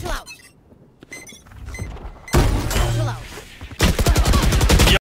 Chill out.